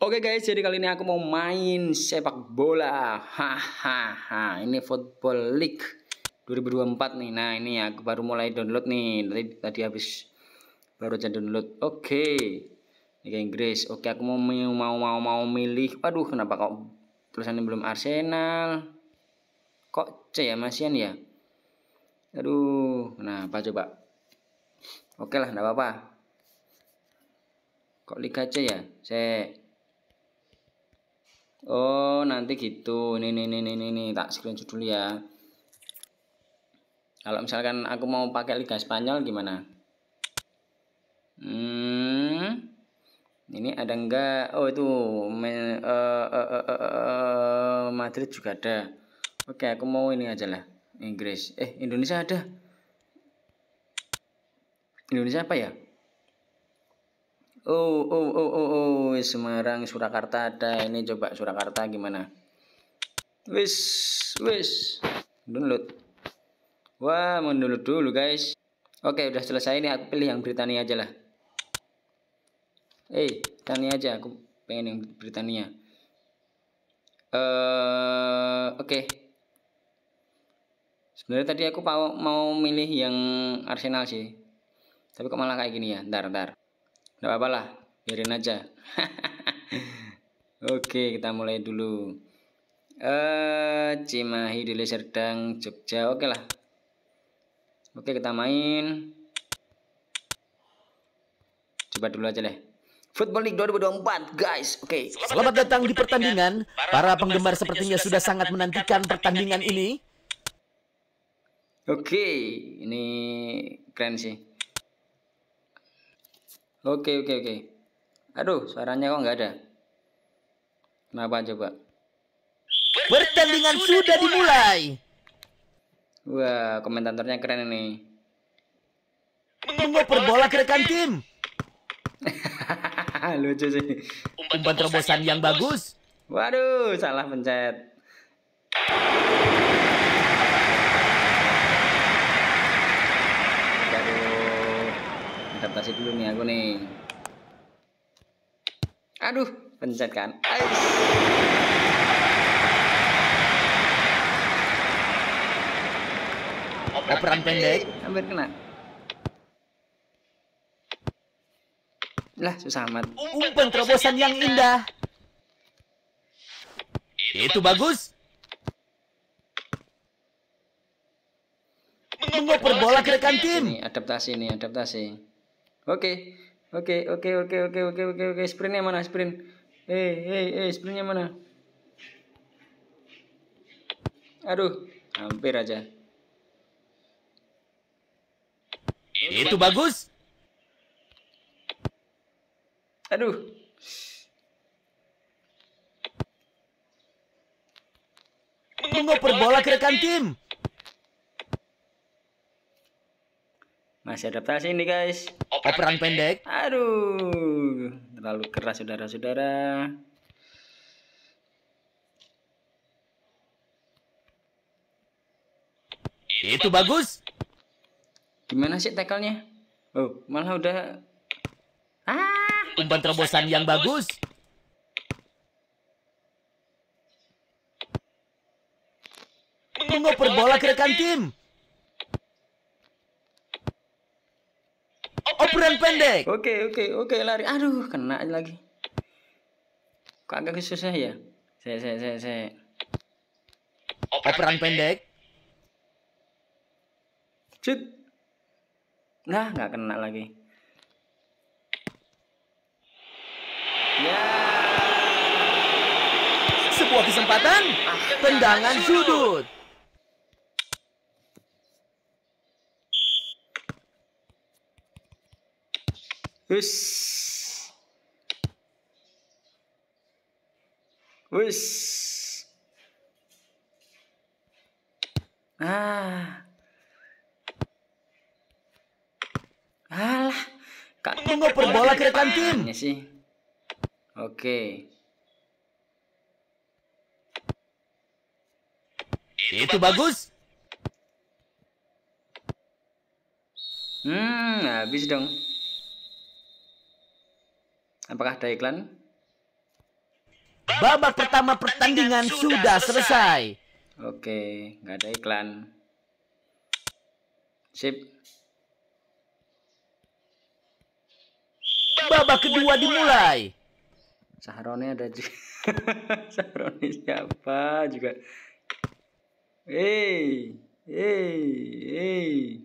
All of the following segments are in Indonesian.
Oke guys, jadi kali ini aku mau main sepak bola. Hahaha, ini Football League 2024 nih. Nah, ini aku baru mulai download nih. Tadi tadi habis baru aja download. Oke. Liga Inggris. Oke, aku mau mau mau mau milih. Waduh, kenapa kok tulisannya belum Arsenal? Kok C ya Masian ya? Aduh, nah apa coba? Oke lah, enggak apa-apa. Kok Liga C ya? Saya Oh, nanti gitu. Ini, ini, ini, ini, ini. Tak screenshot dulu ya. Kalau misalkan aku mau pakai Liga Spanyol gimana? Hmm. Ini ada enggak? Oh, itu me, uh, uh, uh, uh, uh, Madrid juga ada. Oke, aku mau ini aja lah. Inggris. Eh, Indonesia ada. Indonesia apa ya? Oh, oh, oh, oh, oh, Semarang, Surakarta ada. Ini coba Surakarta gimana? Wis, wis. Download. Wah, mendownload dulu, guys. Oke, udah selesai ini aku pilih yang Britania aja lah. Eh, Britania aja, aku pengen yang Britania. Eh, uh, oke. Okay. Sebenarnya tadi aku mau mau milih yang Arsenal sih. Tapi kok malah kayak gini ya? Ntar, ntar. Nggak apa-apa lah, biarin aja. Oke, kita mulai dulu. Eh, Cimahi Deli Serdang, Jogja. Oke lah. Oke, kita main. Coba dulu aja deh. Football League 2024, guys. Oke. Okay. Selamat datang di pertandingan. Para penggemar sepertinya sudah sangat menantikan pertandingan ini. Oke, ini keren sih. Oke oke oke. Aduh, suaranya kok nggak ada. Kenapa coba? Pertandingan sudah dimulai. Wah, komentatornya keren ini. Mengoper bola ke rekan tim. Lucu sih. Umpan terobosan yang bagus. Waduh, salah pencet. Adaptasi dulu nih aku nih. Aduh. Pencet kan? Ais. operan pendek. hampir kena. Lah susah amat. Umpan terobosan yang indah. Itu bagus. Mengoper bola ke rekan tim. Ini adaptasi nih adaptasi Oke. Oke, oke, oke, oke, oke, oke, oke. Sprintnya mana? Sprint. Eh, eh, eh, sprintnya mana? Aduh, hampir aja. Itu bagus. Aduh. Mengoper bola ke rekan tim. Masih adaptasi ini guys. Operan pendek. Aduh, terlalu keras saudara-saudara. Itu bagus. Gimana sih tackle-nya? Oh, malah udah Ah, umpan terobosan yang bagus. Mengoper bola ke rekan tim. Operan pendek. Oke, oke, oke, lari. Aduh, kena lagi. Kok agak susah ya? Saya, saya, saya, saya. Operan pendek. Cut. Nah, nggak kena lagi. Ya. Sebuah kesempatan. Tendangan sudut. Wis. Wis. Ah. Alah, Kak mengoper bola ke rekan tim. sih. Oke. Itu bagus. Hmm, habis dong. Apakah ada iklan? Babak pertama pertandingan sudah selesai. Oke, nggak ada iklan. Sip. Babak kedua dimulai. Sahroni ada juga. Sahroni siapa juga? Hey, hey, hey.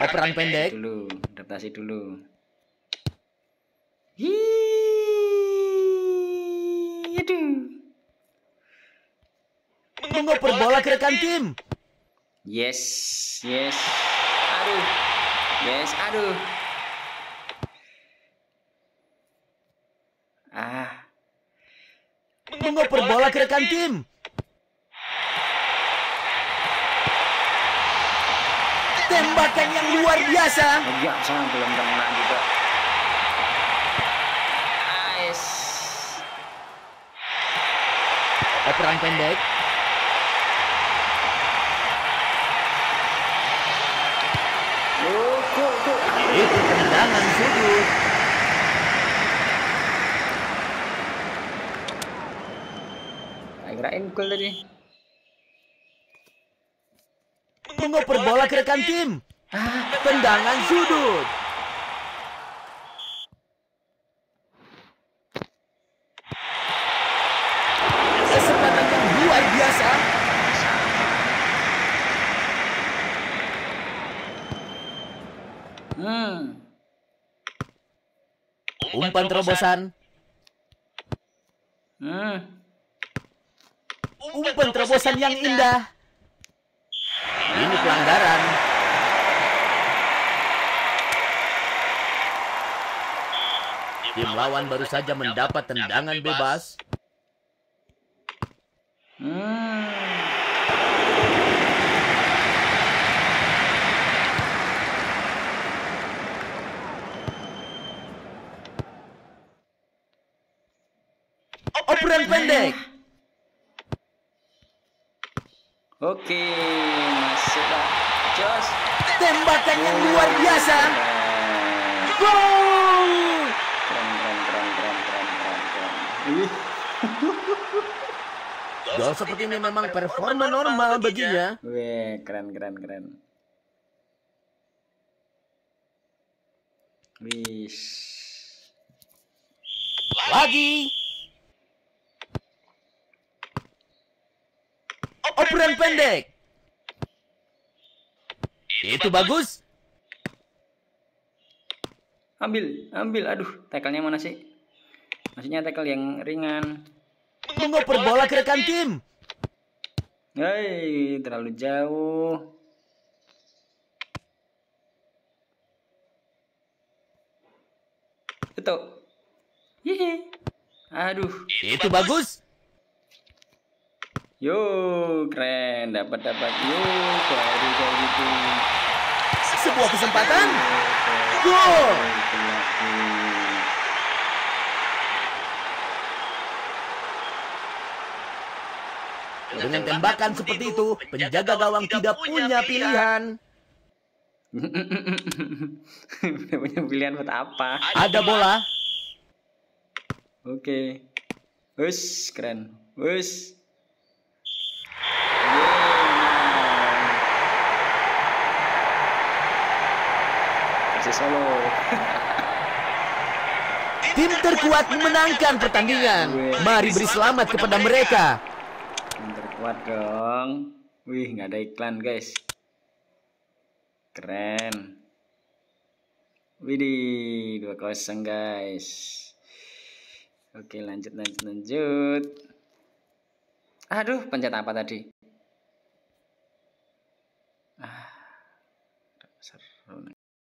Operan pendek. Dulu, adaptasi dulu. Hi, aduh. Mengoper bola ke rekan tim. Yes, yes. Aduh. Yes, aduh. Ah, Mengoper bola ke rekan tim. Tembakan yang luar biasa. oh ya, saya belum kena juga. Nice. Operan pendek. Oh, kok, kok. Itu tendangan sudut. Kirain gol tadi. Mengoper bola ke rekan tim. Tendangan sudut. Kesempatan yang luar biasa. Hmm. Umpan terobosan. Hmm. Umpan terobosan yang indah. Ini pelanggaran. Tim lawan baru saja mendapat tendangan bebas. Hmm. Pendek. Oke, masuk lah. Jos. Tembakan yang luar biasa. Gol! keren, keren, keren, keren, keren, keren, keren. Gol seperti ini memang performa normal baginya. Wih, keren, keren, keren. Wis. Lagi. Operan pendek. Itu bagus. Ambil, ambil. Aduh, tackle-nya mana sih? Maksudnya tackle yang ringan. Mengoper bola ke rekan tim. Hei, terlalu jauh. Itu. Hihi. Aduh. Itu bagus. Yo, keren. Dapat dapat. Yo, baru kayak gitu. Sebuah kesempatan. Gol. Dengan tembakan seperti itu, penjaga gawang tidak punya pilihan. Punya pilihan buat apa? Ada bola. Oke. Wus, keren. Wus. Persis Solo. Tim terkuat memenangkan pertandingan. Mari beri selamat kepada mereka. Yang terkuat dong. Wih, nggak ada iklan, guys. Keren. Widih, 2-0 guys. Oke, lanjut lanjut lanjut. Aduh, pencet apa tadi?